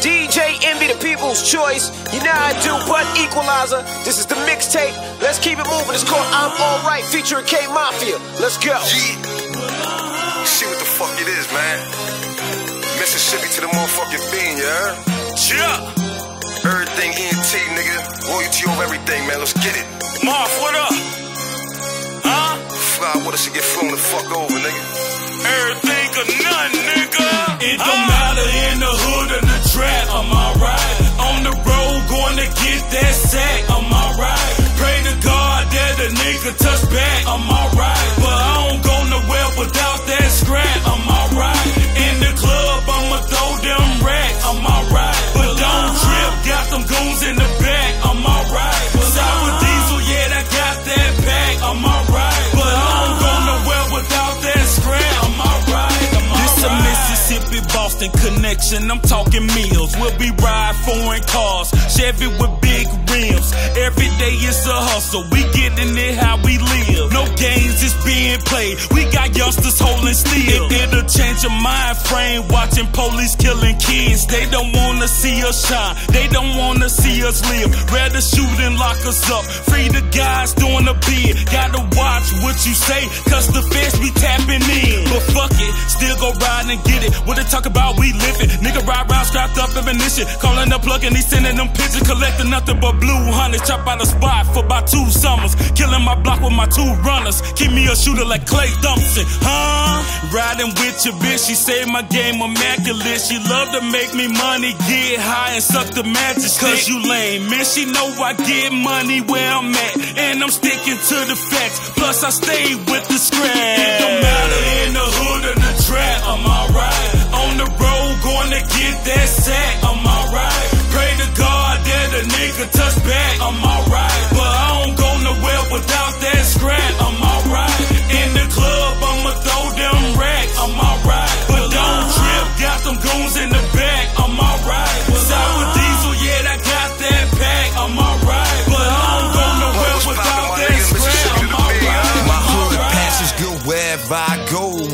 DJ Envy, the people's choice. You know I do, but equalizer. This is the mixtape. Let's keep it moving. It's called I'm Alright, featuring K Mafia. Let's go. Yeah. See what the fuck it is, man. Mississippi to the motherfucking bean, yeah? Yeah. Everything ENT, nigga. Royalty over everything, man. Let's get it. Marv, what up? Huh? Fly with us to get flown the fuck over, that sack, I'm alright. Pray to God that a nigga touch back, I'm alright. Boston connection. I'm talking meals. We'll be ride foreign cars, Chevy with big rims. Every day it's a hustle. We getting it how we live. No games is being played. We got youngsters holding steel. It, it'll change your mind frame watching police killing kids. They don't wanna see us shine. They don't wanna see us live. Rather shoot and lock us up. Free the guys doing the bid. Gotta watch what you say, cause the feds be tapping in. But fuck it, still go ride and get it. What they talk about, we live it. Nigga ride round strapped up ammunition. Calling the plug and he sending them pigeons. Collecting nothing but blue honey. Chop out a spot for about two summers. Killing my block with my two runners. Keep me a shooter like Klay Thompson. Huh? Riding with your bitch, she say my game immaculate. She love to make me money, get high and suck the magic. Cause you lame, man. She know I get money where I'm at. And I'm sticking to the facts. Plus I stay with the scratch. It don't matter in I'm alright.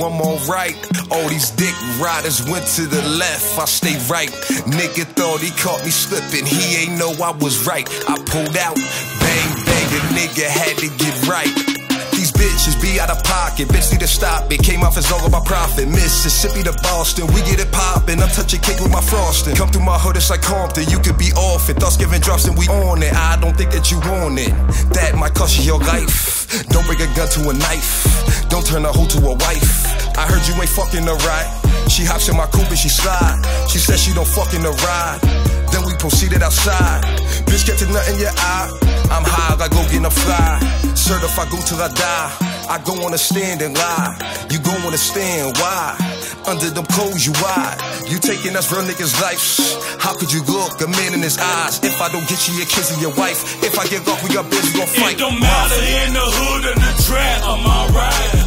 I'm alright. All these dick riders went to the left. I stay right. Nigga thought he caught me slipping. He ain't know I was right. I pulled out. Bang, bang. A nigga had to get right. These bitches be out of pocket, bitch need to stop it. Came off as all about profit. Mississippi to Boston, we get it poppin'. I'm touching cake with my frosting. Come through my hood, it's like Compton. You could be off it. Thoughts giving drops and we on it. I don't think that you want it. That might cost you your life. Don't bring a gun to a knife. Don't turn a hoe to a wife. I heard you ain't fucking the right. She hops in my coupe and she slide. She says she don't fucking the ride. Then we proceeded outside. Bitch, get to nut in your eye. I'm high, I go get a fly. Certified go till I die. I go on a stand and lie. You go on a stand, why? Under them clothes you wide. You taking us real niggas' lives. How could you look a man in his eyes? If I don't get you your kids and your wife. If I get off, we got busy, gon' fight. It don't matter in the hood or the trap, I'm alright.